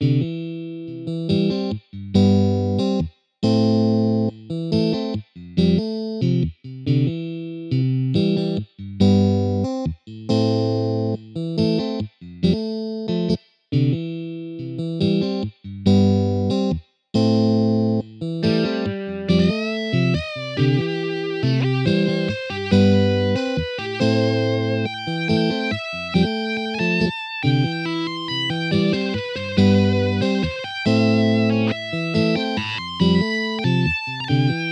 Thank Música